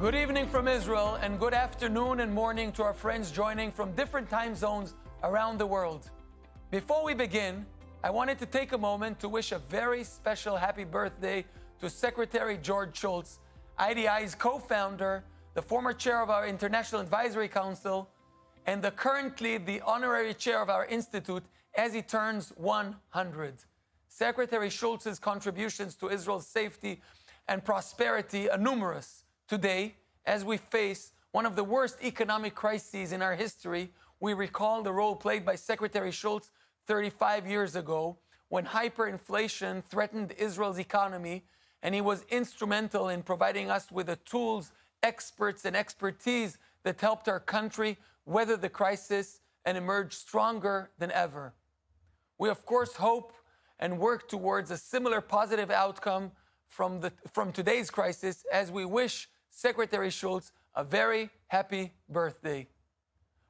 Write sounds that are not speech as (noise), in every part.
Good evening from Israel, and good afternoon and morning to our friends joining from different time zones around the world. Before we begin, I wanted to take a moment to wish a very special happy birthday to Secretary George Shultz, IDI's co founder, the former chair of our International Advisory Council, and the currently the honorary chair of our institute as he turns 100. Secretary Shultz's contributions to Israel's safety and prosperity are numerous. Today, as we face one of the worst economic crises in our history, we recall the role played by Secretary Shultz 35 years ago when hyperinflation threatened Israel's economy, and he was instrumental in providing us with the tools, experts, and expertise that helped our country weather the crisis and emerge stronger than ever. We, of course, hope and work towards a similar positive outcome from, the, from today's crisis as we wish Secretary Shultz a very happy birthday.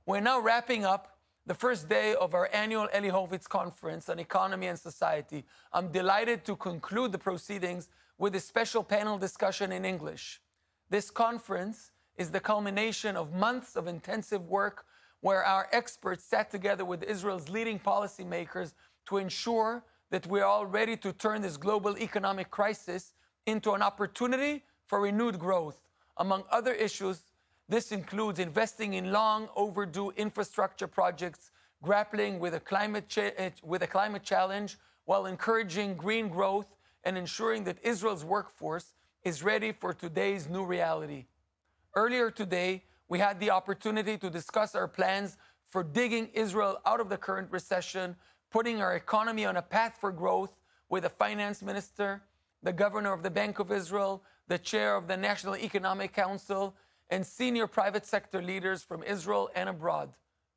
We're now wrapping up the first day of our annual Eli Hurvitz conference on economy and society. I'm delighted to conclude the proceedings with a special panel discussion in English. This conference is the culmination of months of intensive work where our experts sat together with Israel's leading policymakers to ensure that we are all ready to turn this global economic crisis into an opportunity for renewed growth. Among other issues, this includes investing in long overdue infrastructure projects, grappling with a climate, eh, with a climate challenge while encouraging green growth and ensuring that Israel's workforce is ready for today's new reality. Earlier today, we had the opportunity to discuss our plans for digging Israel out of the current recession, putting our economy on a path for growth with the finance minister, the governor of the Bank of Israel, the chair of the National Economic Council, and senior private sector leaders from Israel and abroad.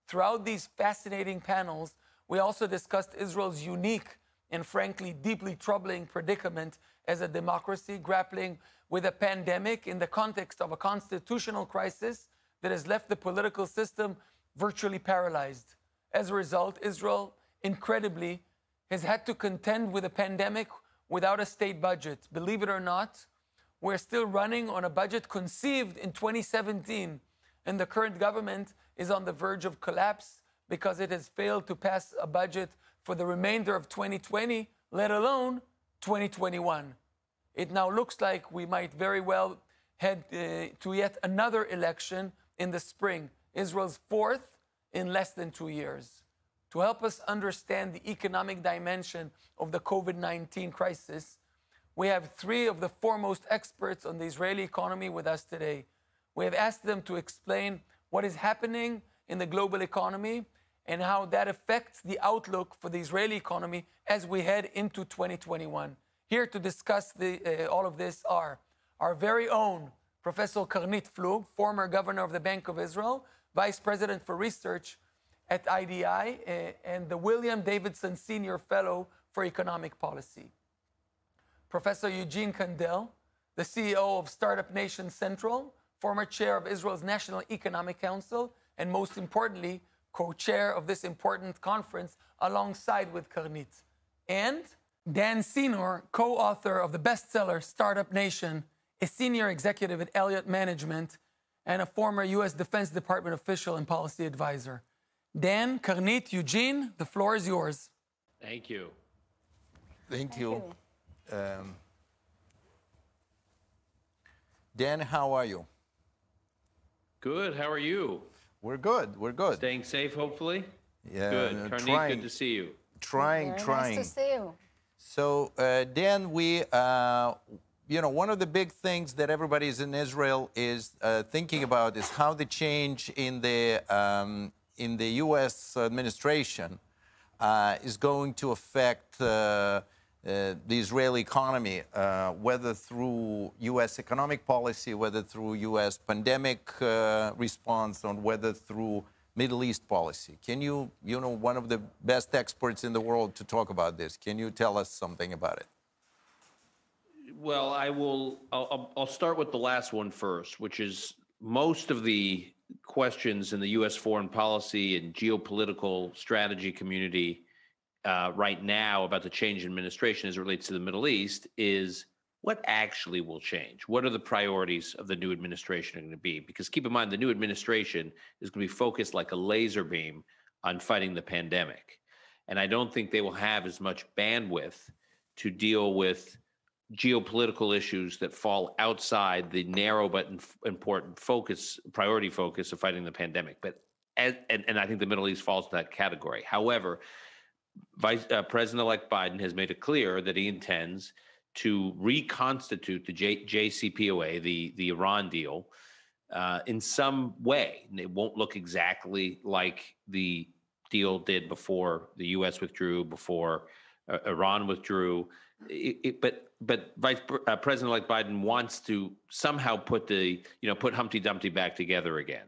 Throughout these fascinating panels, we also discussed Israel's unique and frankly deeply troubling predicament as a democracy grappling with a pandemic in the context of a constitutional crisis that has left the political system virtually paralyzed. As a result, Israel, incredibly, has had to contend with a pandemic without a state budget. Believe it or not, we're still running on a budget conceived in 2017, and the current government is on the verge of collapse because it has failed to pass a budget for the remainder of 2020, let alone 2021. It now looks like we might very well head uh, to yet another election in the spring, Israel's fourth in less than two years. To help us understand the economic dimension of the COVID 19 crisis, we have three of the foremost experts on the Israeli economy with us today. We have asked them to explain what is happening in the global economy and how that affects the outlook for the Israeli economy as we head into 2021. Here to discuss the, uh, all of this are our very own Professor Karnit Flug, former governor of the Bank of Israel, vice president for research at IDI, uh, and the William Davidson Senior Fellow for Economic Policy. Professor Eugene Kandel, the CEO of Startup Nation Central, former chair of Israel's National Economic Council, and most importantly, co chair of this important conference alongside with Karnit. And Dan Senor, co author of the bestseller Startup Nation, a senior executive at Elliott Management, and a former U.S. Defense Department official and policy advisor. Dan, Karnit, Eugene, the floor is yours. Thank you. Thank, Thank you. You. Um, Dan, how are you? Good. How are you? We're good. We're good. Staying safe, hopefully. Yeah. Good. Uh, Karnit, good to see you. Trying, Very trying. Nice to see you. So, uh, Dan, we, uh, you know, one of the big things that everybody is in Israel is uh, thinking about is how the change in the um, in the U.S. administration uh, is going to affect uh, the Israeli economy, uh, whether through U.S. economic policy, whether through U.S. pandemic uh, response, or whether through Middle East policy. Can you, you know, one of the best experts in the world to talk about this, can you tell us something about it? Well, I will, I'll, I'll start with the last one first, which is most of the questions in the U.S. foreign policy and geopolitical strategy community uh, right now about the change in administration as it relates to the Middle East is what actually will change? What are the priorities of the new administration going to be? Because keep in mind, the new administration is going to be focused like a laser beam on fighting the pandemic. And I don't think they will have as much bandwidth to deal with geopolitical issues that fall outside the narrow but important focus, priority focus of fighting the pandemic. But as, and, and I think the Middle East falls to that category. However, Vice uh, President-elect Biden has made it clear that he intends to reconstitute the J- JCPOA, the the Iran deal, uh, in some way. It won't look exactly like the deal did before the U.S. withdrew, before uh, Iran withdrew. It, it, but but Vice uh, President-elect Biden wants to somehow put the you know put Humpty Dumpty back together again.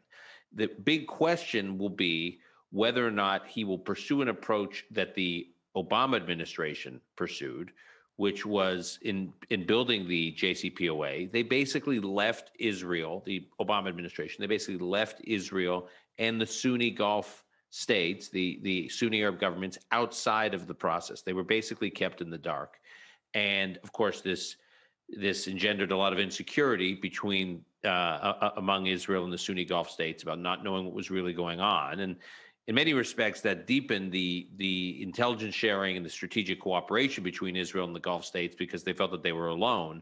The big question will be whether or not he will pursue an approach that the Obama administration pursued, which was in in building the JCPOA, they basically left Israel, the Obama administration, they basically left Israel and the Sunni Gulf states, the the Sunni Arab governments outside of the process. They were basically kept in the dark. And of course this this engendered a lot of insecurity between uh, among Israel and the Sunni Gulf states about not knowing what was really going on. And in many respects, that deepened the the intelligence sharing and the strategic cooperation between Israel and the Gulf states because they felt that they were alone.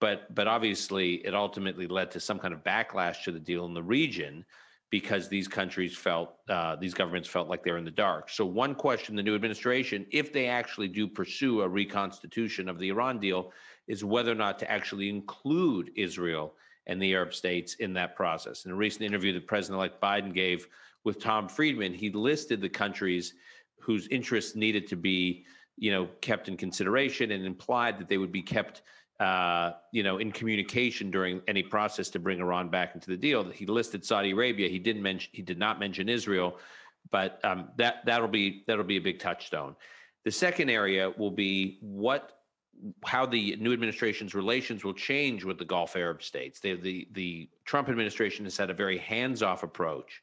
But but obviously, it ultimately led to some kind of backlash to the deal in the region because these countries felt uh, these governments felt like they're in the dark. So one question: the new administration, if they actually do pursue a reconstitution of the Iran deal, is whether or not to actually include Israel and the Arab states in that process. In a recent interview that President-elect Biden gave with Tom Friedman, he listed the countries whose interests needed to be, you know, kept in consideration and implied that they would be kept, uh, you know, in communication during any process to bring Iran back into the deal. He listed Saudi Arabia. He didn't mention. He did not mention Israel, but um, that that'll be that'll be a big touchstone. The second area will be what how the new administration's relations will change with the Gulf Arab states. They, the the Trump administration has had a very hands-off approach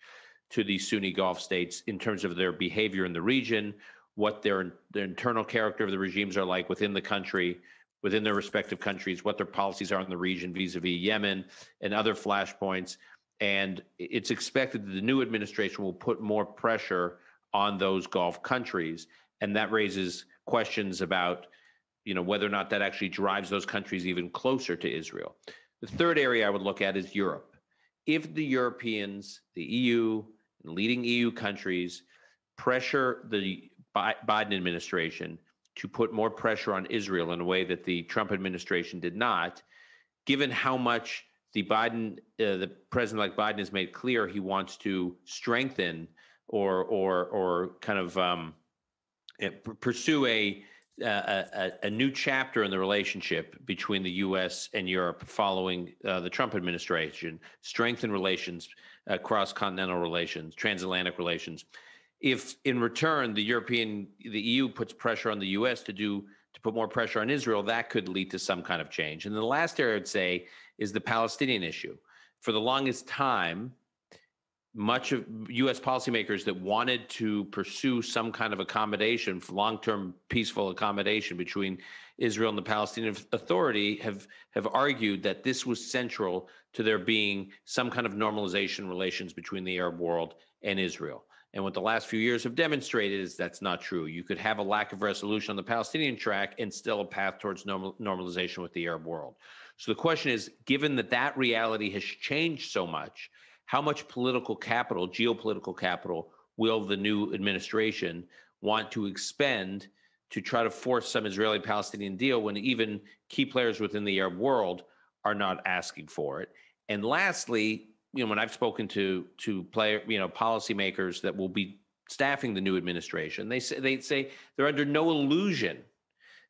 to these Sunni Gulf states in terms of their behavior in the region, what their, their internal character of the regimes are like within the country, within their respective countries, what their policies are in the region vis-a-vis Yemen and other flashpoints. And it's expected that the new administration will put more pressure on those Gulf countries, and that raises questions about, you know, whether or not that actually drives those countries even closer to Israel. The third area I would look at is Europe. If the Europeans, the EU, leading EU countries pressure the Biden administration to put more pressure on Israel in a way that the Trump administration did not, given how much the Biden, uh, the president like Biden has made clear he wants to strengthen or or or kind of um, eh, pursue a, a, a new chapter in the relationship between the U.S. and Europe following uh, the Trump administration, strengthen relations uh, cross-continental relations, transatlantic relations. If in return the European, the EU puts pressure on the U.S. to do to put more pressure on Israel, that could lead to some kind of change. And the last area I'd say is the Palestinian issue. For the longest time, much of U.S. policymakers that wanted to pursue some kind of accommodation, long-term peaceful accommodation between Israel and the Palestinian Authority, have have argued that this was central to there being some kind of normalization relations between the Arab world and Israel. And what the last few years have demonstrated is that's not true. You could have a lack of resolution on the Palestinian track and still a path towards normal, normalization with the Arab world. So the question is given that that reality has changed so much, how much political capital, geopolitical capital, will the new administration want to expend to try to force some Israeli Palestinian deal when even key players within the Arab world are not asking for it? And lastly, you know, when I've spoken to to player, you know, policymakers that will be staffing the new administration, they say they say they're under no illusion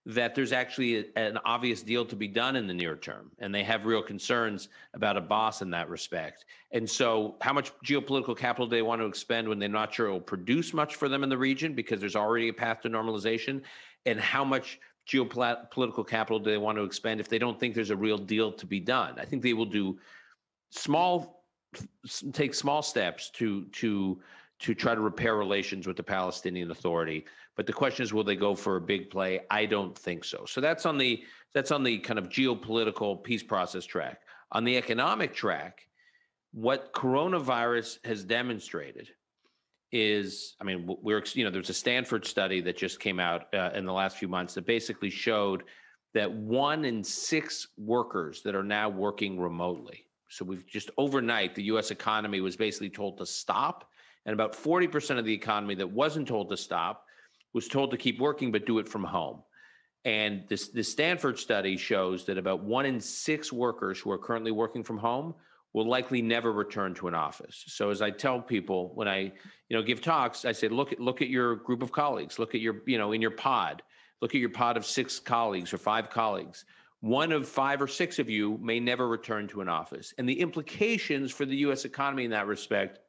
that there's actually a, an obvious deal to be done in the near term, and they have real concerns about Abbas in that respect. And so, how much geopolitical capital do they want to expend when they're not sure it will produce much for them in the region because there's already a path to normalization, and how much geopolitical capital do they want to expend if they don't think there's a real deal to be done? I think they will do small, take small steps to to to try to repair relations with the Palestinian Authority. But the question is, will they go for a big play? I don't think so. So that's on the that's on the kind of geopolitical peace process track. On the economic track, what coronavirus has demonstrated is, I mean, we're you know, there's a Stanford study that just came out uh, in the last few months that basically showed that one in six workers that are now working remotely. So we've just overnight, the U.S. economy was basically told to stop and about 40% of the economy that wasn't told to stop was told to keep working, but do it from home. And this, this Stanford study shows that about one in six workers who are currently working from home will likely never return to an office. So as I tell people when I, you know, give talks, I say, look at look at your group of colleagues, look at your, you know, in your pod, look at your pod of six colleagues or five colleagues. One of five or six of you may never return to an office. And the implications for the US economy in that respect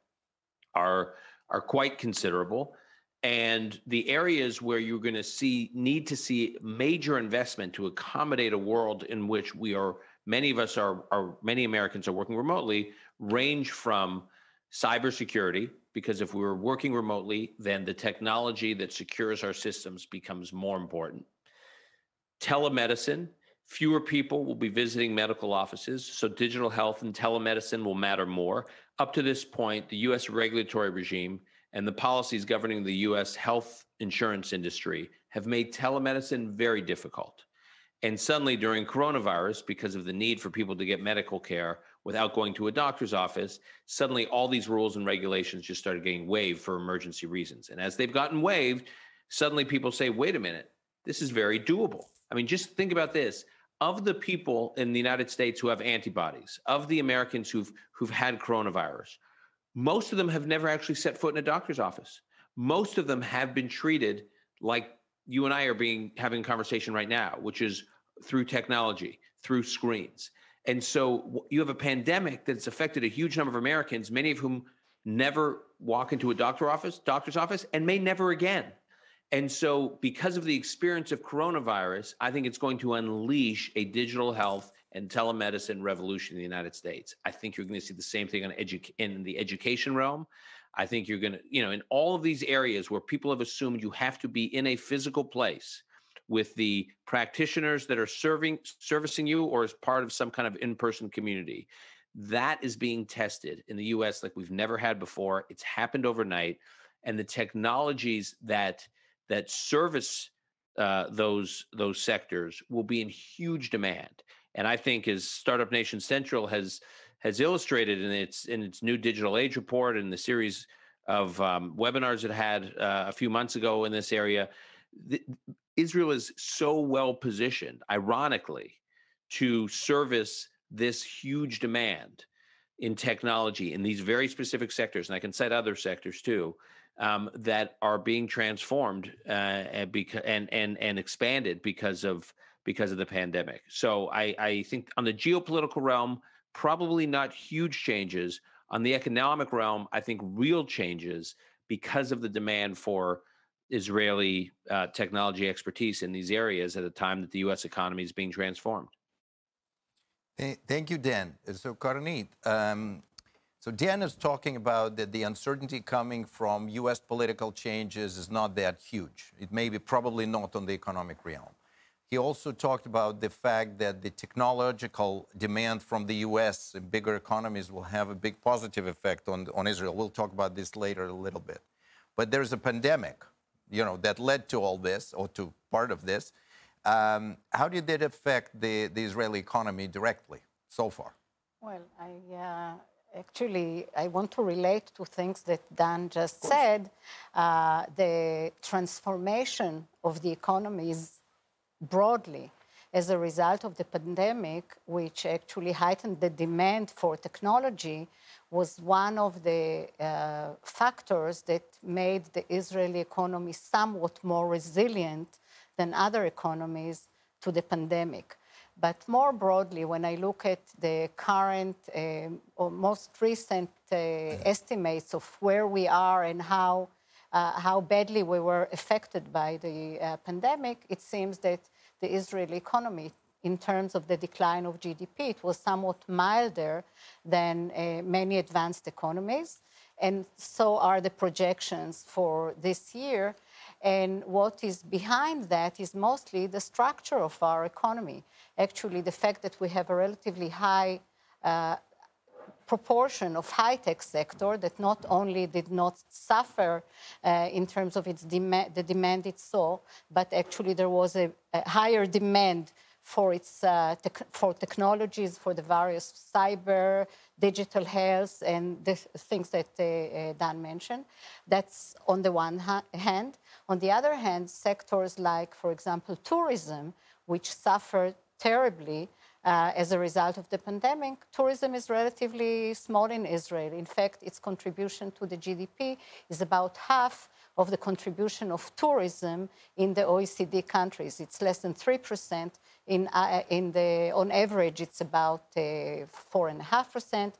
are are quite considerable and the areas where you're going to see need to see major investment to accommodate a world in which we are many of us are, are many americans are working remotely range from cybersecurity because if we were working remotely then the technology that secures our systems becomes more important. Telemedicine fewer people will be visiting medical offices so digital health and telemedicine will matter more. Up to this point, the US regulatory regime and the policies governing the US health insurance industry have made telemedicine very difficult. And suddenly, during coronavirus, because of the need for people to get medical care without going to a doctor's office, suddenly all these rules and regulations just started getting waived for emergency reasons. And as they've gotten waived, suddenly people say, wait a minute, this is very doable. I mean, just think about this of the people in the United States who have antibodies, of the Americans who've who've had coronavirus, most of them have never actually set foot in a doctor's office. Most of them have been treated like you and I are being having a conversation right now, which is through technology, through screens. And so you have a pandemic that's affected a huge number of Americans, many of whom never walk into a doctor office, doctor's office, and may never again. And so, because of the experience of coronavirus, I think it's going to unleash a digital health and telemedicine revolution in the United States. I think you're going to see the same thing on edu- in the education realm. I think you're going to, you know, in all of these areas where people have assumed you have to be in a physical place with the practitioners that are serving servicing you or as part of some kind of in-person community. That is being tested in the US like we've never had before. It's happened overnight and the technologies that that service uh, those those sectors will be in huge demand. And I think as Startup Nation Central has has illustrated in its in its new digital age report and the series of um, webinars it had uh, a few months ago in this area, the, Israel is so well positioned, ironically, to service this huge demand in technology in these very specific sectors, and I can cite other sectors too, um, that are being transformed uh, and, beca- and and and expanded because of because of the pandemic. So I, I think on the geopolitical realm, probably not huge changes. On the economic realm, I think real changes because of the demand for Israeli uh, technology expertise in these areas at a time that the U.S. economy is being transformed. Thank you, Dan. So, Karnit, um, so Dan is talking about that the uncertainty coming from U.S. political changes is not that huge. It may be probably not on the economic realm. He also talked about the fact that the technological demand from the U.S. and bigger economies will have a big positive effect on, on Israel. We'll talk about this later a little bit. But there's a pandemic, you know, that led to all this, or to part of this. Um, how did that affect the, the Israeli economy directly so far? Well, I, uh, actually, I want to relate to things that Dan just said. Uh, the transformation of the economies broadly as a result of the pandemic, which actually heightened the demand for technology, was one of the uh, factors that made the Israeli economy somewhat more resilient than other economies to the pandemic. But more broadly, when I look at the current uh, or most recent uh, estimates of where we are and how, uh, how badly we were affected by the uh, pandemic, it seems that the Israeli economy, in terms of the decline of GDP, it was somewhat milder than uh, many advanced economies. and so are the projections for this year. And what is behind that is mostly the structure of our economy. Actually, the fact that we have a relatively high uh, proportion of high-tech sector that not only did not suffer uh, in terms of its demand, the demand it saw, but actually there was a, a higher demand for its uh, for technologies, for the various cyber, digital health, and the things that uh, uh Dan mentioned. That's on the one ha hand. On the other hand, sectors like, for example, tourism, which suffered terribly uh, as a result of the pandemic, tourism is relatively small in Israel. In fact, its contribution to the GDP is about half of the contribution of tourism in the OECD countries. It's less than 3%. In, uh, in the, on average, it's about 4.5%. Uh,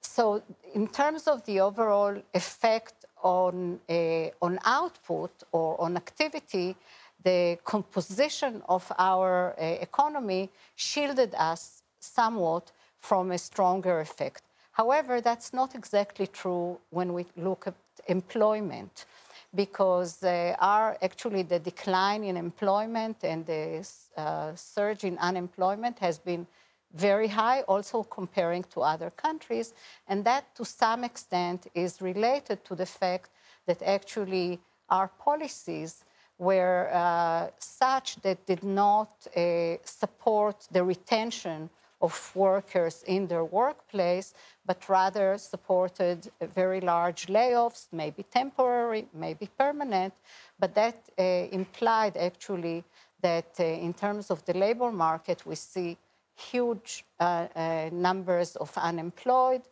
so in terms of the overall effect on, uh, on output or on activity, the composition of our uh, economy shielded us somewhat from a stronger effect. However, that's not exactly true when we look at employment, because uh, our actually the decline in employment and the uh, surge in unemployment has been very high, also comparing to other countries, and that to some extent is related to the fact that actually our policies were uh, such that did not uh, support the retention of workers in their workplace, but rather supported very large layoffs, maybe temporary, maybe permanent. But that uh, implied actually that uh, in terms of the labor market, we see huge uh, uh, numbers of unemployed.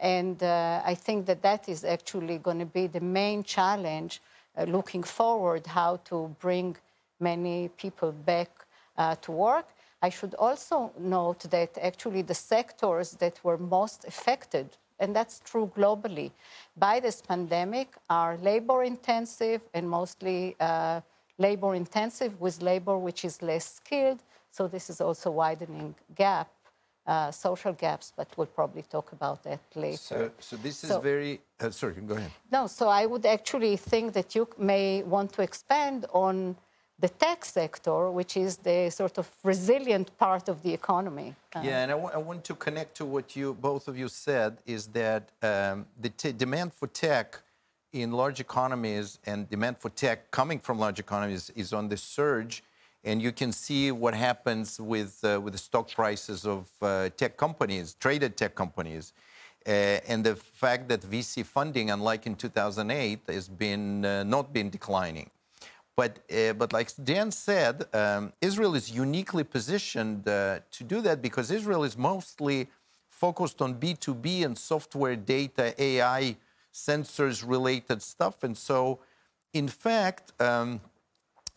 And I think that that is actually going to be the main challenge looking forward how to bring many people back uh, to work. I should also note that actually the sectors that were most affected, and that's true globally, by this pandemic are labor intensive and mostly uh, labor intensive with labor which is less skilled. So this is also widening gap uh, social gaps, but we'll probably talk about that later. So, so this is so, very, uh, sorry, go ahead. No, so I would actually think that you may want to expand on the tech sector, which is the sort of resilient part of the economy. Uh, yeah, and I, want to connect to what you both of you said is that um, the demand for tech in large economies and demand for tech coming from large economies is on the surge and you can see what happens with, uh, with the stock prices of uh, tech companies, traded tech companies. Uh, and the fact that VC funding, unlike in 2008, has been uh, not been declining. But, uh, but like Dan said, um, Israel is uniquely positioned uh, to do that because Israel is mostly focused on B2B and software data, AI, sensors related stuff. And so, in fact, um,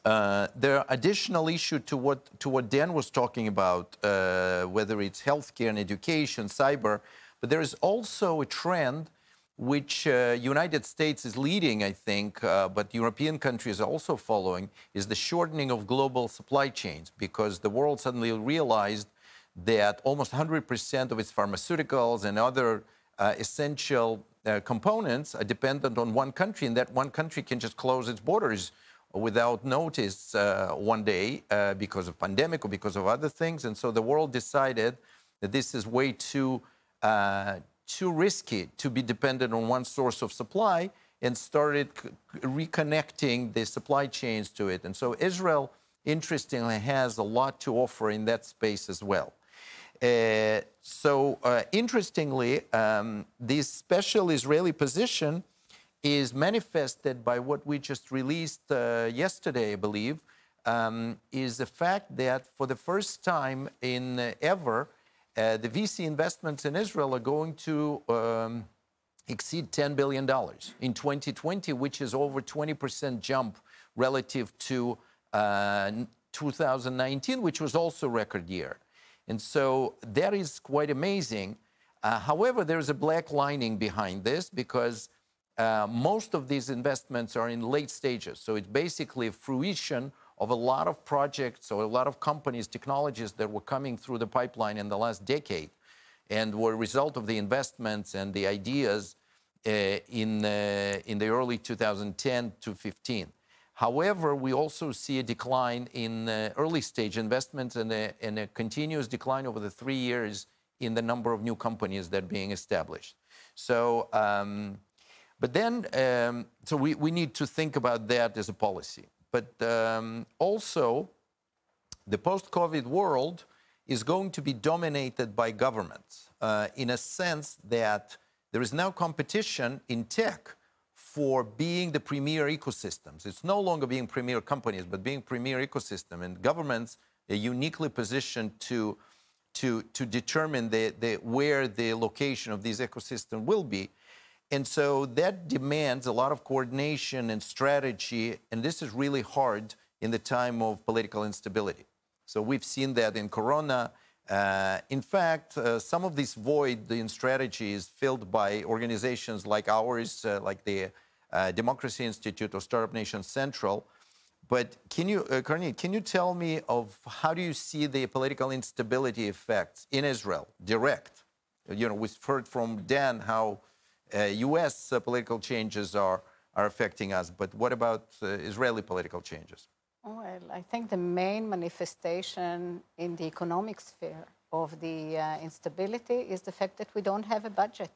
uh, there are additional issues to what to what Dan was talking about, uh, whether it's healthcare and education, cyber, but there is also a trend which uh, United States is leading, I think, uh, but European countries are also following, is the shortening of global supply chains because the world suddenly realized that almost 100% of its pharmaceuticals and other uh, essential components are dependent on one country, and that one country can just close its borders without notice uh, one day uh, because of pandemic or because of other things. And so the world decided that this is way too, uh, too risky to be dependent on one source of supply and started reconnecting the supply chains to it. And so Israel, interestingly, has a lot to offer in that space as well. Uh, so uh, interestingly, um, this special Israeli position is manifested by what we just released uh, yesterday, I believe, um, is the fact that for the first time in uh, ever, uh, the VC investments in Israel are going to um, exceed $10 billion in 2020, which is over 20% jump relative to uh, 2019, which was also record year. And so that is quite amazing. Uh, however, there's a black lining behind this because uh, most of these investments are in late stages. So it's basically a fruition of a lot of projects or a lot of companies, technologies that were coming through the pipeline in the last decade and were a result of the investments and the ideas in, uh, in the early 2010 to 15. However, we also see a decline in uh, early stage investments and a, and a, continuous decline over the three years in the number of new companies that are being established. So, um, but then, um, so we, we need to think about that as a policy. But um, also, the post COVID world is going to be dominated by governments uh, in a sense that there is now competition in tech for being the premier ecosystems. It's no longer being premier companies, but being premier ecosystem. And governments are uniquely positioned to, to, to determine the, the, where the location of these ecosystems will be. And so that demands a lot of coordination and strategy. And this is really hard in the time of political instability. So we've seen that in Corona. Uh, in fact, uh, some of this void in strategy is filled by organizations like ours, uh, like the uh, Democracy Institute or Startup Nation Central. But can you, uh, can you tell me of how do you see the political instability effects in Israel, direct? You know, we've heard from Dan how U.S. Uh, political changes are, are affecting us, but what about Israeli political changes? Well, I think the main manifestation in the economic sphere of the uh, instability is the fact that we don't have a budget.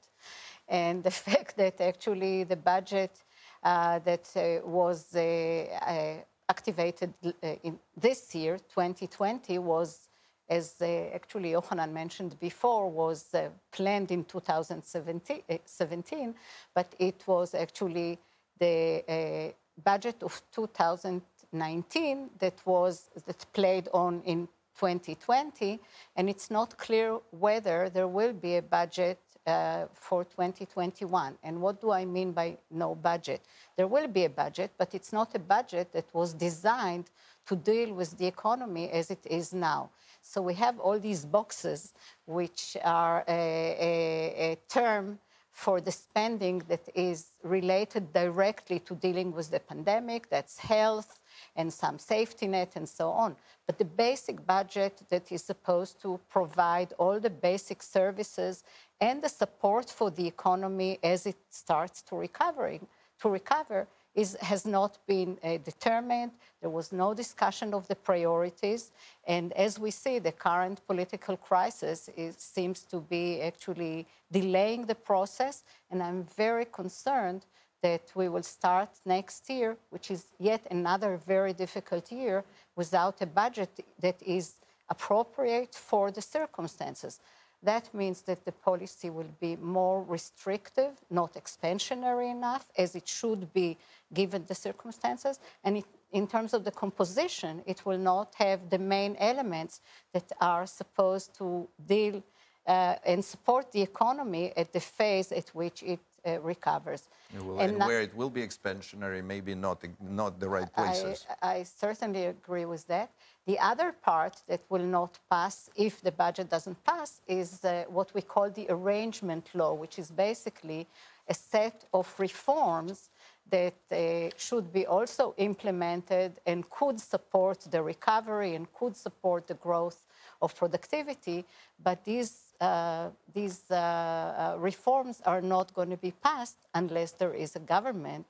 And the (laughs) fact that actually the budget uh, that uh, was uh, uh, activated uh, in this year, 2020, was, as uh, actually Yohanan mentioned before, was uh, planned in 2017, but it was actually the uh, budget of 2019 that was that played on in 2020, and it's not clear whether there will be a budget uh, for 2021. And what do I mean by no budget? There will be a budget, but it's not a budget that was designed to deal with the economy as it is now. So we have all these boxes, which are a, a, a term for the spending that is related directly to dealing with the pandemic, that's health, and some safety net and so on. But the basic budget that is supposed to provide all the basic services and the support for the economy as it starts to recovering to recover is, has not been uh, determined. There was no discussion of the priorities. And as we see, the current political crisis is, seems to be actually delaying the process. And I'm very concerned that we will start next year, which is yet another very difficult year, without a budget that is appropriate for the circumstances. That means that the policy will be more restrictive, not expansionary enough, as it should be given the circumstances. And it, in terms of the composition, it will not have the main elements that are supposed to deal uh, and support the economy at the phase at which it uh, recovers. Will, and, and where it will be expansionary, maybe not, not the right places. I, I certainly agree with that. The other part that will not pass if the budget doesn't pass is uh, what we call the arrangement law, which is basically a set of reforms that uh, should be also implemented and could support the recovery and could support the growth of productivity. But these uh, these uh, uh, reforms are not going to be passed unless there is a government,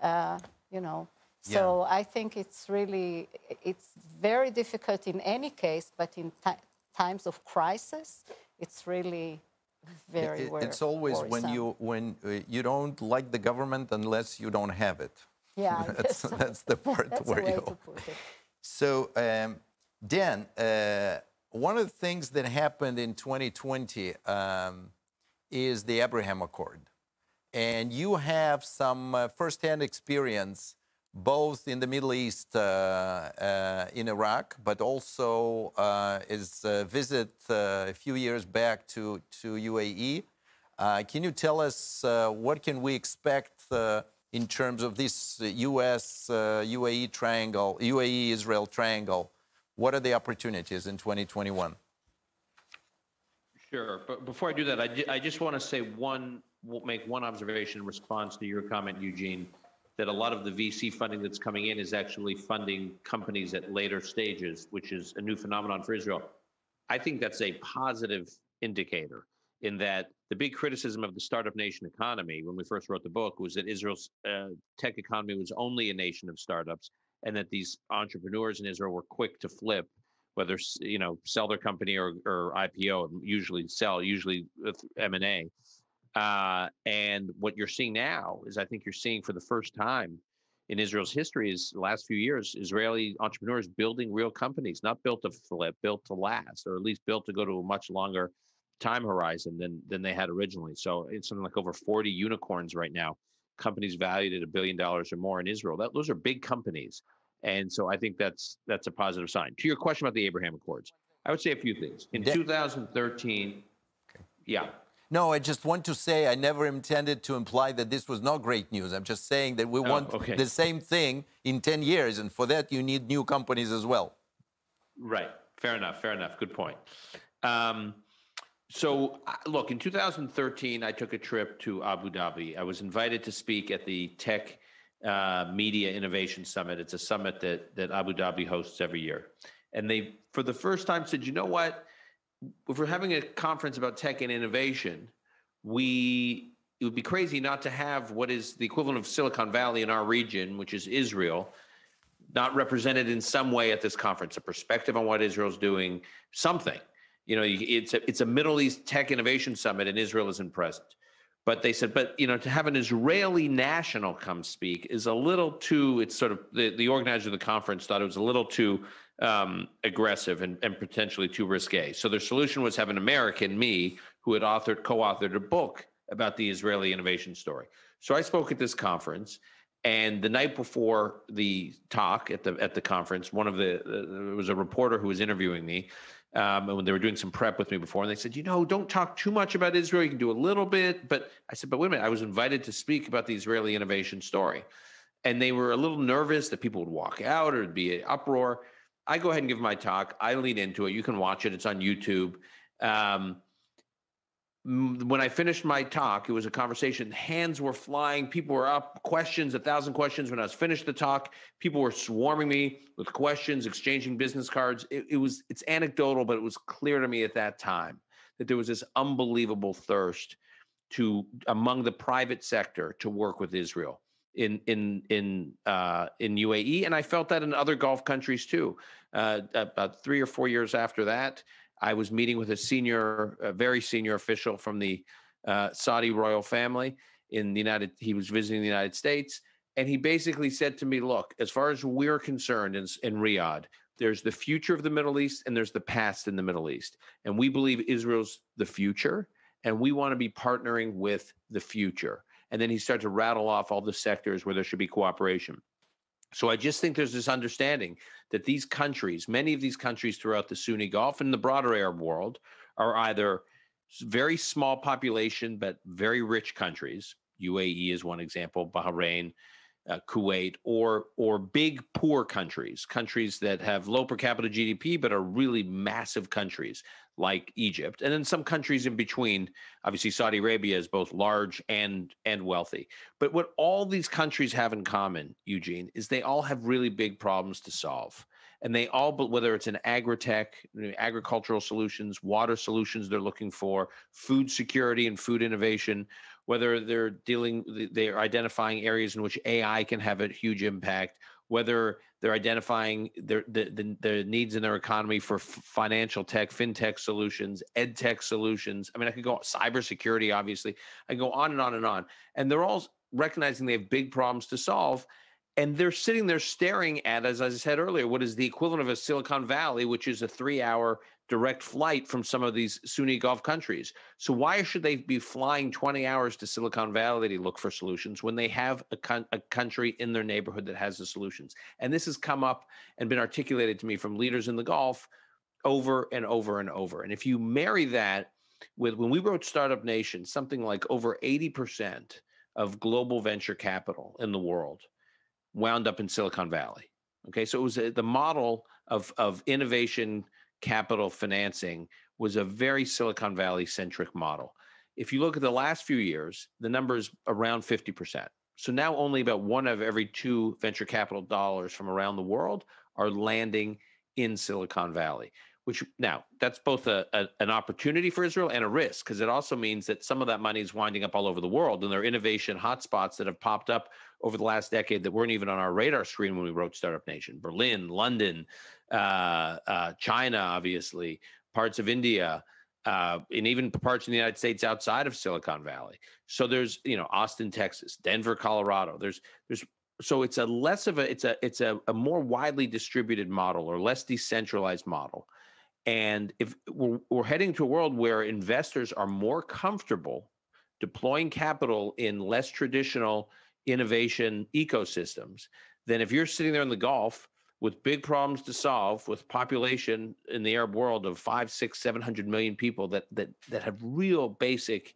uh, you know. So yeah. I think it's really, it's very difficult in any case, but in times of crisis, it's really very it, It's always when you, when uh, you don't like the government unless you don't have it. Yeah, (laughs) that's, that's the (laughs) part that's where you. So, um, Dan, uh, one of the things that happened in 2020 um, is the Abraham Accord. And you have some uh, firsthand experience both in the Middle East, uh, uh, in Iraq, but also uh, is a visit uh, a few years back to, to UAE. Uh, can you tell us what can we expect in terms of this U.S. UAE triangle, UAE-Israel triangle what are the opportunities in 2021? Sure, but before I do that, I, I just want to say one, make one observation in response to your comment, Eugene, that a lot of the VC funding that's coming in is actually funding companies at later stages, which is a new phenomenon for Israel. I think that's a positive indicator. in that the big criticism of the startup nation economy when we first wrote the book was that Israel's uh, tech economy was only a nation of startups, and that these entrepreneurs in Israel were quick to flip, whether you know sell their company or, or IPO, usually sell, usually with M and A. Uh, and what you're seeing now is, I think you're seeing for the first time in Israel's history is the last few years, Israeli entrepreneurs building real companies, not built to flip, built to last, or at least built to go to a much longer time horizon than than they had originally. So it's something like over 40 unicorns right now, companies valued at a billion dollars or more in Israel. That those are big companies. And so I think that's that's a positive sign. To your question about the Abraham Accords, I would say a few things. In 2013, okay. yeah. No, I just want to say I never intended to imply that this was not great news. I'm just saying that we oh, want okay. the same thing in 10 years, and for that you need new companies as well. Right. Fair enough. Fair enough. Good point. Um, so, look, in 2013, I took a trip to Abu Dhabi. I was invited to speak at the Tech uh, Media Innovation Summit. It's a summit that that Abu Dhabi hosts every year, and they, for the first time, said, "You know what? If we're having a conference about tech and innovation, we it would be crazy not to have what is the equivalent of Silicon Valley in our region, which is Israel." Not represented in some way at this conference, a perspective on what Israel's doing, something you know, it's a, it's a Middle East Tech Innovation Summit, and Israel isn't present. But they said, but you know, to have an Israeli national come speak is a little too. It's sort of the, the organizer of the conference thought it was a little too um, aggressive and, and potentially too risque. So their solution was have an American, me, who had authored co-authored a book about the Israeli innovation story. So I spoke at this conference, and the night before the talk at the at the conference, one of the uh, was a reporter who was interviewing me um, and when they were doing some prep with me before, and they said, you know, don't talk too much about Israel. You can do a little bit. But I said, but wait a minute. I was invited to speak about the Israeli innovation story. And they were a little nervous that people would walk out or it'd be an uproar. I go ahead and give my talk. I lean into it. You can watch it, it's on YouTube. Um, when I finished my talk, it was a conversation. Hands were flying, people were up, questions, a thousand questions. When I was finished the talk, people were swarming me with questions, exchanging business cards. It, it, was it's anecdotal, but it was clear to me at that time that there was this unbelievable thirst to among the private sector to work with Israel in in in uh, in UAE, and I felt that in other Gulf countries too. Uh, about three or four years after that. I was meeting with a senior, a very senior official from the uh, Saudi royal family in the United. He was visiting the United States, and he basically said to me, "Look, as far as we're concerned in, in Riyadh, there's the future of the Middle East and there's the past in the Middle East, and we believe Israel's the future, and we want to be partnering with the future." And then he started to rattle off all the sectors where there should be cooperation. So I just think there's this understanding that these countries, many of these countries throughout the Sunni Gulf and the broader Arab world, are either very small population but very rich countries. UAE is one example, Bahrain, uh, Kuwait, or or big poor countries, countries that have low per capita GDP but are really massive countries like Egypt, and then some countries in between. Obviously, Saudi Arabia is both large and and wealthy. But what all these countries have in common, Eugene, is they all have really big problems to solve. And they all, but whether it's an agri-tech, agricultural solutions, water solutions they're looking for, food security and food innovation, whether they're dealing, they're identifying areas in which AI can have a huge impact, whether they're identifying their the, the, the needs in their economy for f- financial tech, fintech solutions, ed tech solutions. I mean, I could go cybersecurity, obviously. I go on and on and on. And they're all recognizing they have big problems to solve and they're sitting there staring at, as I said earlier, what is the equivalent of a Silicon Valley, which is a three-hour direct flight from some of these Sunni Gulf countries. So why should they be flying 20 hours to Silicon Valley to look for solutions when they have a, con- a country in their neighborhood that has the solutions? And this has come up and been articulated to me from leaders in the Gulf over and over and over. And if you marry that with when we wrote Startup Nation, something like over 80% of global venture capital in the world wound up in Silicon Valley. Okay, so it was a, the model of of innovation capital financing was a very Silicon Valley centric model. If you look at the last few years, the number is around 50%. So now only about one of every two venture capital dollars from around the world are landing in Silicon Valley. Which now that's both a, a, an opportunity for Israel and a risk because it also means that some of that money is winding up all over the world and there are innovation hotspots that have popped up over the last decade that weren't even on our radar screen when we wrote Startup Nation. Berlin, London, uh, uh, China, obviously, parts of India. Uh, and even parts of the United States outside of Silicon Valley. So there's, you know, Austin, Texas, Denver, Colorado. There's there's so it's a less of a it's a it's a, a more widely distributed model or less decentralized model and if we're, we're heading to a world where investors are more comfortable deploying capital in less traditional innovation ecosystems, then if you're sitting there in the Gulf with big problems to solve, with population in the Arab world of five, six, seven hundred million people that that that have real basic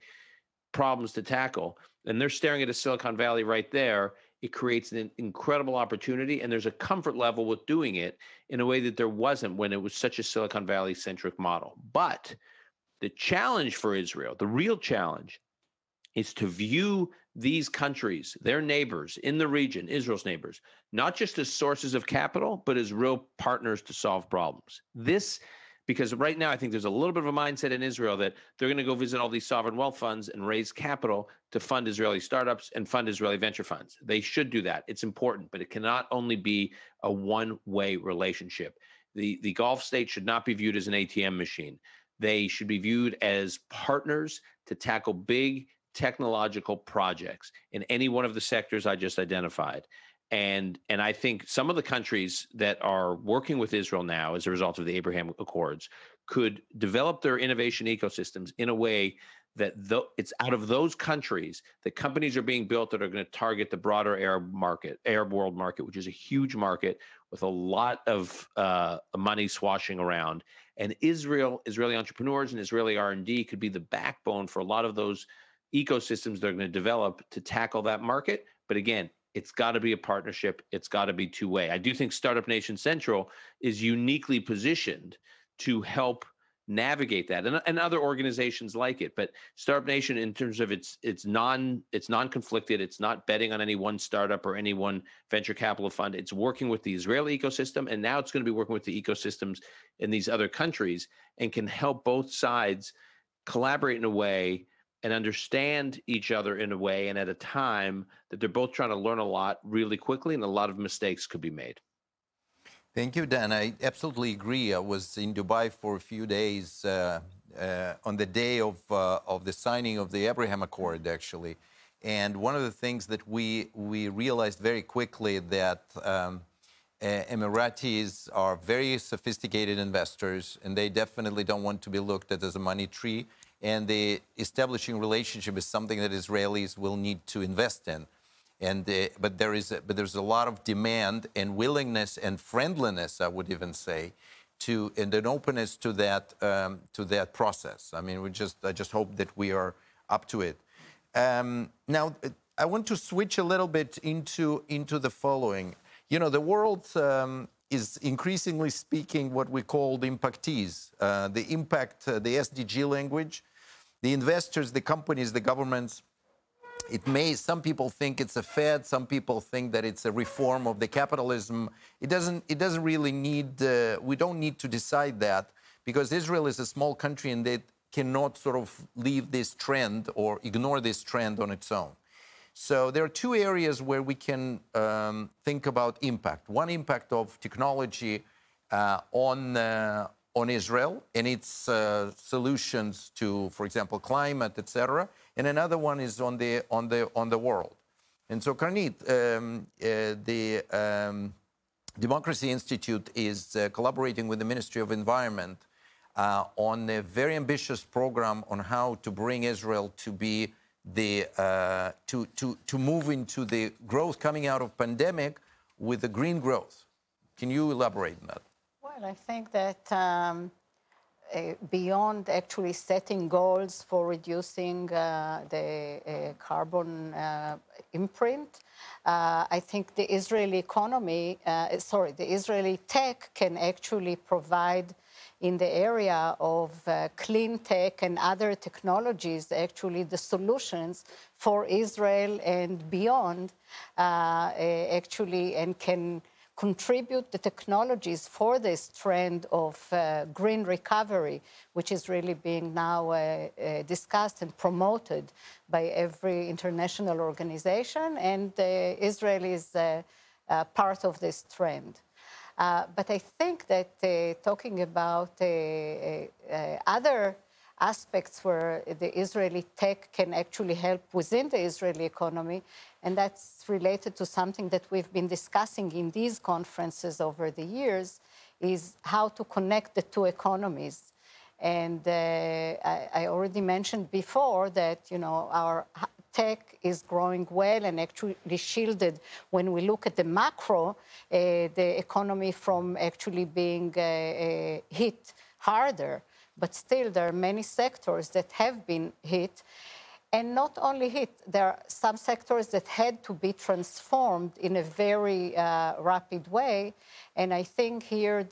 problems to tackle, and they're staring at a Silicon Valley right there, it creates an incredible opportunity and there's a comfort level with doing it in a way that there wasn't when it was such a silicon valley centric model. But the challenge for israel the real challenge is to view these countries their neighbors in the region israel's neighbors not just as sources of capital but as real partners to solve problems. This because right now I think there's a little bit of a mindset in Israel that they're going to go visit all these sovereign wealth funds and raise capital to fund Israeli startups and fund Israeli venture funds. They should do that. It's important, but it cannot only be a one-way relationship. The the Gulf states should not be viewed as an ATM machine. They should be viewed as partners to tackle big technological projects in any one of the sectors I just identified and and I think some of the countries that are working with Israel now as a result of the Abraham Accords could develop their innovation ecosystems in a way that th- it's out of those countries that companies are being built that are going to target the broader Arab market, Arab world market, which is a huge market with a lot of uh, money swashing around. And Israel, Israeli entrepreneurs, and Israeli R and D could be the backbone for a lot of those ecosystems they're going to develop to tackle that market. But again, it's got to be a partnership. It's got to be two way. I do think Startup Nation Central is uniquely positioned to help navigate that and, and other organizations like it but startup nation in terms of its it's non it's non-conflicted it's not betting on any one startup or any one venture capital fund it's working with the israeli ecosystem and now it's going to be working with the ecosystems in these other countries and can help both sides collaborate in a way and understand each other in a way and at a time that they're both trying to learn a lot really quickly and a lot of mistakes could be made. Thank you, Dan. I absolutely agree. I was in Dubai for a few days uh, uh, on the day of, uh, of the signing of the Abraham Accord, actually. And one of the things that we, we realized very quickly that um, Emiratis are very sophisticated investors, and they definitely don't want to be looked at as a money tree and the establishing relationship is something that Israelis will need to invest in. And uh, but there is a, but there's a lot of demand and willingness and friendliness, I would even say, to and an openness to that um, to that process. I mean, we just I just hope that we are up to it. Um, now, I want to switch a little bit into into the following. You know, the world um, is increasingly speaking what we call the impactees, uh, the impact, uh, the SDG language, the investors, the companies, the governments, it may, some people think it's a Fed, some people think that it's a reform of the capitalism. It doesn't, it doesn't really need, uh, we don't need to decide that because Israel is a small country and it cannot sort of leave this trend or ignore this trend on its own. So there are two areas where we can um, think about impact. One impact of technology uh, on, uh, on Israel and its uh, solutions to, for example, climate, etc. And another one is on the on the on the world. And so, Karnit, um, uh, the um, Democracy Institute is uh, collaborating with the Ministry of Environment uh, on a very ambitious program on how to bring Israel to be the uh, to to to move into the growth coming out of pandemic with the green growth. Can you elaborate on that? I think that um, uh, beyond actually setting goals for reducing uh, the uh, carbon uh, imprint, uh, I think the Israeli economy, uh, sorry, the Israeli tech can actually provide in the area of clean tech and other technologies, actually the solutions for Israel and beyond, actually, and can contribute the technologies for this trend of uh, green recovery, which is really being now uh, uh, discussed and promoted by every international organization, and uh, Israel is uh, uh, part of this trend. but I think that talking about other aspects where the Israeli tech can actually help within the Israeli economy. And that's related to something that we've been discussing in these conferences over the years is how to connect the two economies. And uh, I, I, already mentioned before that, you know, our tech is growing well and actually shielded when we look at the macro, uh, the economy from actually being uh, uh hit harder but still there are many sectors that have been hit. And not only hit, there are some sectors that had to be transformed in a very uh, rapid way. And I think here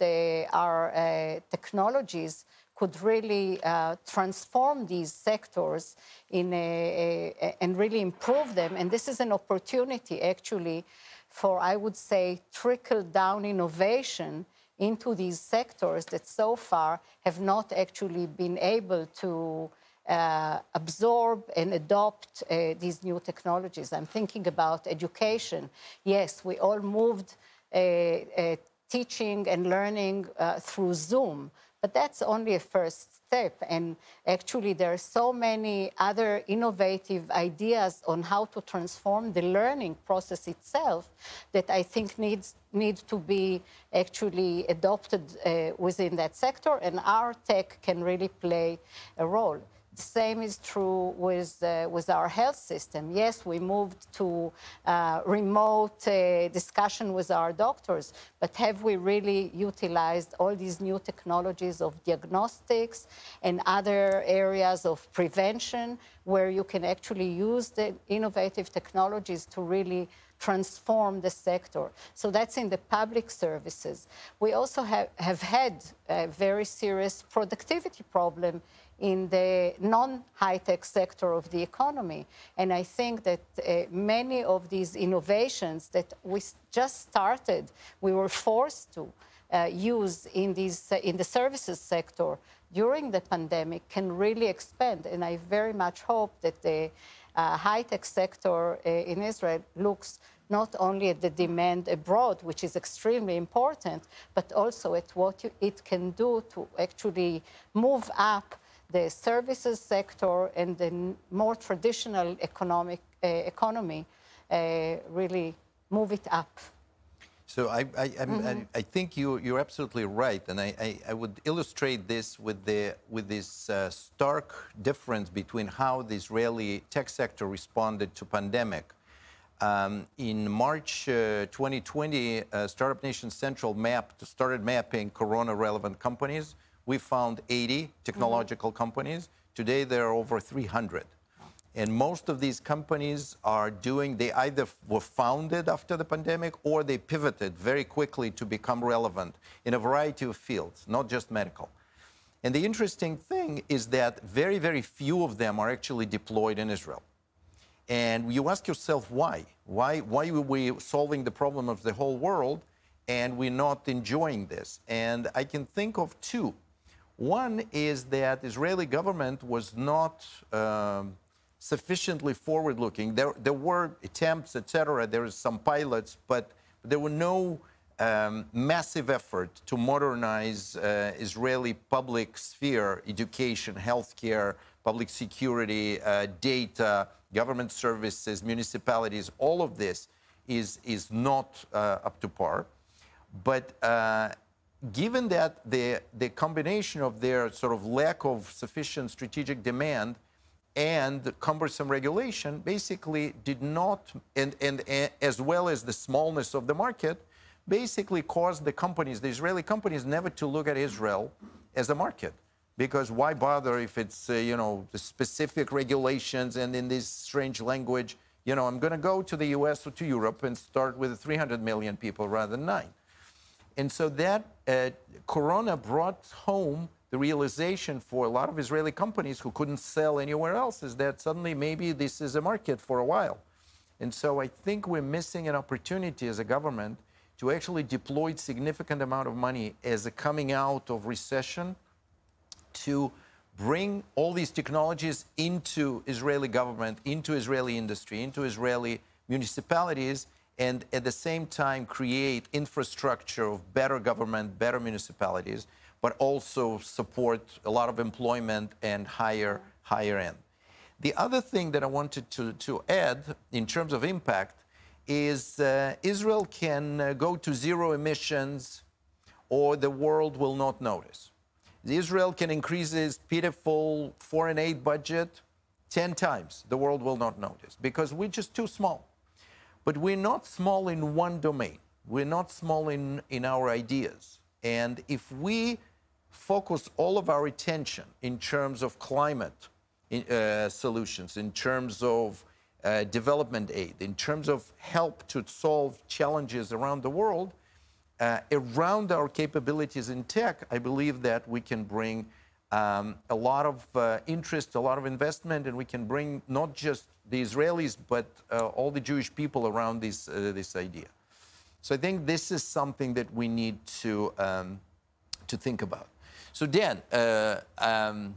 are uh, technologies could really uh, transform these sectors in a, a, and really improve them. And this is an opportunity actually for, I would say, trickle down innovation into these sectors that so far have not actually been able to uh, absorb and adopt uh, these new technologies. I'm thinking about education. Yes, we all moved uh, uh teaching and learning uh, through Zoom. But that's only a first step. And actually, there are so many other innovative ideas on how to transform the learning process itself that I think needs need to be actually adopted uh, within that sector. And our tech can really play a role. Same is true with, uh, with our health system. Yes, we moved to uh, remote uh, discussion with our doctors, but have we really utilized all these new technologies of diagnostics and other areas of prevention where you can actually use the innovative technologies to really transform the sector. So that's in the public services. We also have, have had a very serious productivity problem in the non-high-tech sector of the economy. And I think that uh, many of these innovations that we just started, we were forced to uh, use in, these, uh, in the services sector during the pandemic can really expand. And I very much hope that the uh, high-tech sector uh, in Israel looks not only at the demand abroad, which is extremely important, but also at what you, it can do to actually move up the services sector and the more traditional economic uh, economy uh, really move it up. So I, I, mm-hmm. I, I, think you, you're absolutely right, and I, I, would illustrate this with, the, with this uh, stark difference between how the Israeli tech sector responded to pandemic. Um, in March uh, 2020, uh, Startup Nation Central mapped, started mapping corona-relevant companies we found 80 technological mm-hmm. companies. Today, there are over 300. And most of these companies are doing, they either were founded after the pandemic or they pivoted very quickly to become relevant in a variety of fields, not just medical. And the interesting thing is that very, very few of them are actually deployed in Israel. And you ask yourself why? Why, why are we solving the problem of the whole world and we're not enjoying this? And I can think of two. One is that Israeli government was not um, sufficiently forward-looking. There, there were attempts, etc. There were some pilots, but there were no um, massive effort to modernize uh, Israeli public sphere, education, healthcare, public security, uh, data, government services, municipalities. All of this is is not uh, up to par. But uh, given that the, the combination of their sort of lack of sufficient strategic demand and cumbersome regulation basically did not, and, and, and, as well as the smallness of the market, basically caused the companies, the Israeli companies, never to look at Israel as a market. Because why bother if it's, uh, you know, the specific regulations and in this strange language, you know, I'm going to go to the US or to Europe and start with 300 million people rather than nine. And so that uh, Corona brought home the realization for a lot of Israeli companies who couldn't sell anywhere else is that suddenly maybe this is a market for a while. And so I think we're missing an opportunity as a government to actually deploy significant amount of money as a coming out of recession to bring all these technologies into Israeli government, into Israeli industry, into Israeli municipalities, and at the same time create infrastructure of better government, better municipalities, but also support a lot of employment and higher, higher end. The other thing that I wanted to, to add in terms of impact is uh, Israel can uh, go to zero emissions or the world will not notice. Israel can increase its pitiful foreign aid budget 10 times. The world will not notice because we're just too small. But we're not small in one domain. We're not small in, in our ideas. And if we focus all of our attention in terms of climate in, uh, solutions, in terms of uh, development aid, in terms of help to solve challenges around the world, uh, around our capabilities in tech, I believe that we can bring um, a lot of uh, interest, a lot of investment, and we can bring not just the Israelis, but uh, all the Jewish people around this, uh, this idea. So I think this is something that we need to, um, to think about. So Dan, uh, um,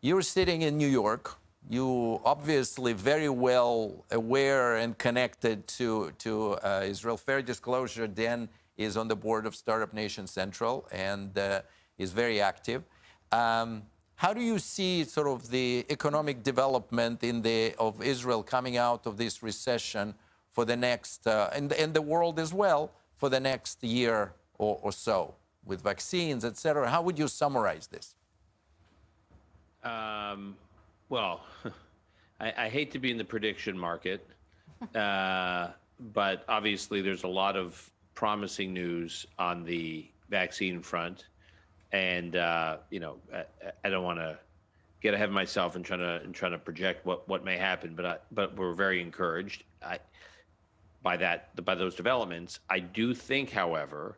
you're sitting in New York you obviously very well aware and connected to, to Israel. Fair disclosure, Dan is on the board of Startup Nation Central and is very active. Um, how do you see sort of the economic development in the, of Israel coming out of this recession for the next, uh, and, and the world as well, for the next year or, or so with vaccines, et cetera? How would you summarize this? Um well, (laughs) I, I, hate to be in the prediction market, (laughs) uh, but obviously there's a lot of promising news on the vaccine front, and uh, you know I, I don't want to get ahead of myself and trying to and trying to project what what may happen, but I, but we're very encouraged I, by that by those developments. I do think, however,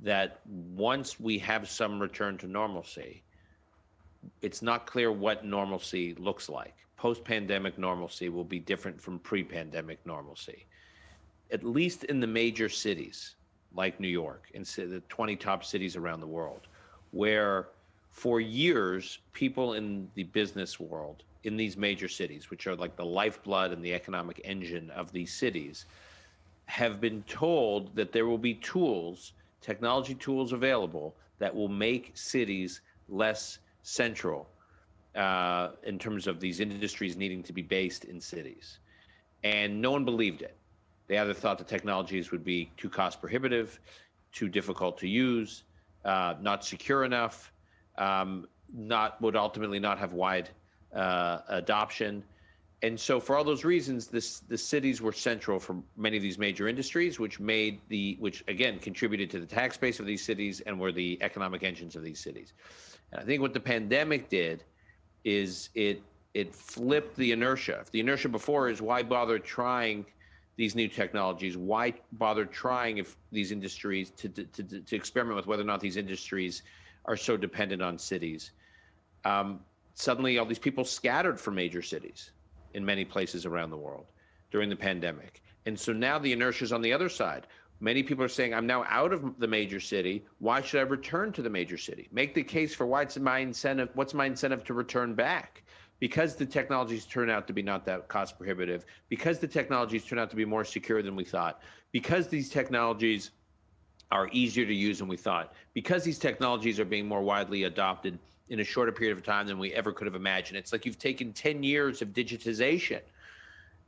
that once we have some return to normalcy it's not clear what normalcy looks like. Post pandemic normalcy will be different from pre pandemic normalcy. At least in the major cities like New York and the 20 top cities around the world, where for years people in the business world in these major cities, which are like the lifeblood and the economic engine of these cities, have been told that there will be tools, technology tools available that will make cities less central uh, in terms of these industries needing to be based in cities. And no one believed it. They either thought the technologies would be too cost prohibitive, too difficult to use, uh, not secure enough, um, not would ultimately not have wide uh, adoption. And so, for all those reasons, this, the cities were central for many of these major industries, which made the, which again contributed to the tax base of these cities and were the economic engines of these cities. And I think what the pandemic did is it it flipped the inertia. If the inertia before is why bother trying these new technologies? Why bother trying if these industries to, to, to, to experiment with whether or not these industries are so dependent on cities? Um, suddenly, all these people scattered from major cities in many places around the world during the pandemic. And so now the inertia is on the other side. Many people are saying, I'm now out of the major city. Why should I return to the major city? Make the case for why it's my incentive. What's my incentive to return back? Because the technologies turn out to be not that cost prohibitive, because the technologies turn out to be more secure than we thought, because these technologies are easier to use than we thought, because these technologies are being more widely adopted in a shorter period of time than we ever could have imagined. It's like you've taken 10 years of digitization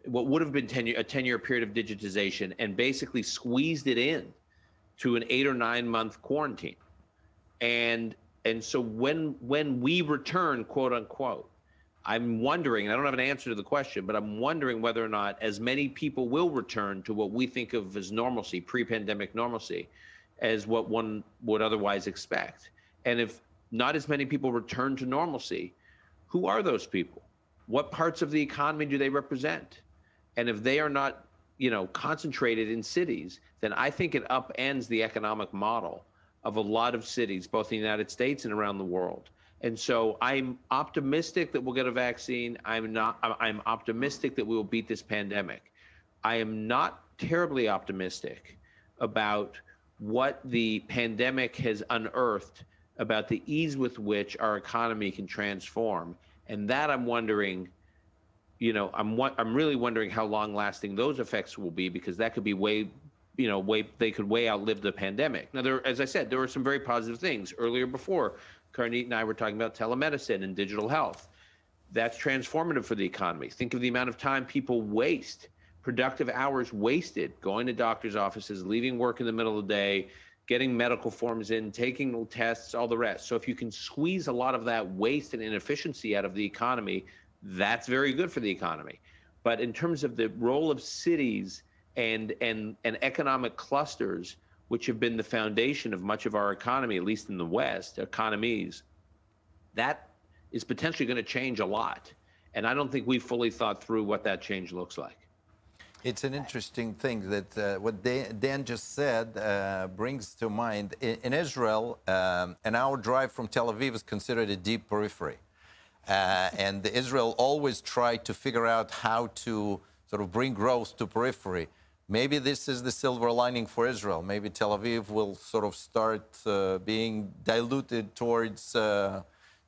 what would have been 10 year, a 10 year period of digitization and basically squeezed it in to an eight or nine month quarantine. And and so when when we return, quote unquote, I'm wondering, and I don't have an answer to the question, but I'm wondering whether or not as many people will return to what we think of as normalcy, pre-pandemic normalcy, as what one would otherwise expect. And if not as many people return to normalcy, who are those people? What parts of the economy do they represent? And if they are not, you know, concentrated in cities, then I think it upends the economic model of a lot of cities, both in the United States and around the world. And so I'm optimistic that we'll get a vaccine. I'm not I'm optimistic that we will beat this pandemic. I am not terribly optimistic about what the pandemic has unearthed about the ease with which our economy can transform. And that I'm wondering, you know, I'm I'm really wondering how long lasting those effects will be because that could be way, you know, way they could way outlive the pandemic. Now, there, as I said, there were some very positive things earlier before. Karnit and I were talking about telemedicine and digital health. That's transformative for the economy. Think of the amount of time people waste, productive hours wasted, going to doctor's offices, leaving work in the middle of the day, getting medical forms in, taking tests, all the rest. So if you can squeeze a lot of that waste and inefficiency out of the economy, that's very good for the economy. But in terms of the role of cities and and and economic clusters, which have been the foundation of much of our economy, at least in the West, economies, that is potentially going to change a lot. And I don't think we've fully thought through what that change looks like. It's an interesting thing that uh, what Dan just said uh, brings to mind. In, in Israel, um, an hour drive from Tel Aviv is considered a deep periphery. Uh, and Israel always tried to figure out how to sort of bring growth to periphery. Maybe this is the silver lining for Israel. Maybe Tel Aviv will sort of start uh, being diluted towards uh,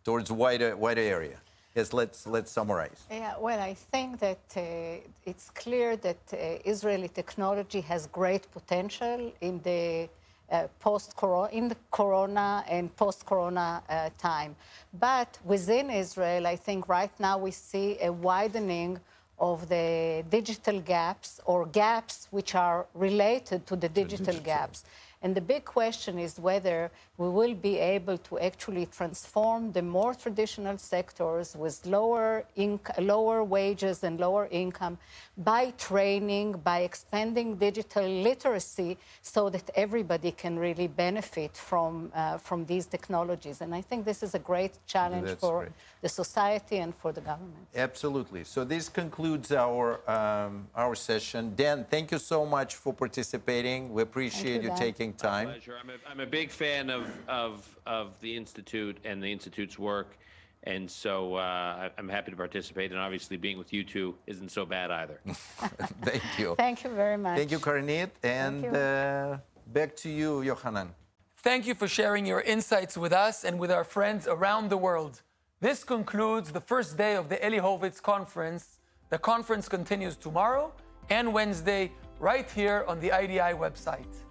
towards wider wider area. Yes, let's let's summarize. Yeah, well, I think that uh, it's clear that uh, Israeli technology has great potential in the uh, post-corona, in the corona and post-corona uh, time. But within Israel, I think right now we see a widening of the digital gaps or gaps which are related to the digital, digital. gaps. And the big question is whether we will be able to actually transform the more traditional sectors with lower, lower wages and lower income by training, by expanding digital literacy so that everybody can really benefit from, uh, from these technologies. And I think this is a great challenge That's for great. the society and for the government. Absolutely. So this concludes our, um, our session. Dan, thank you so much for participating. We appreciate you, you taking time. My pleasure. I'm a, I'm a big fan of of of the institute and the institute's work, and so uh, I'm happy to participate. And obviously, being with you two isn't so bad either. (laughs) Thank you. Thank you very much. Thank you, Karnit, and uh, back to you, Yohanan. Thank you for sharing your insights with us and with our friends around the world. This concludes the first day of the Eli Hurvitz conference. The conference continues tomorrow and Wednesday right here on the IDI website.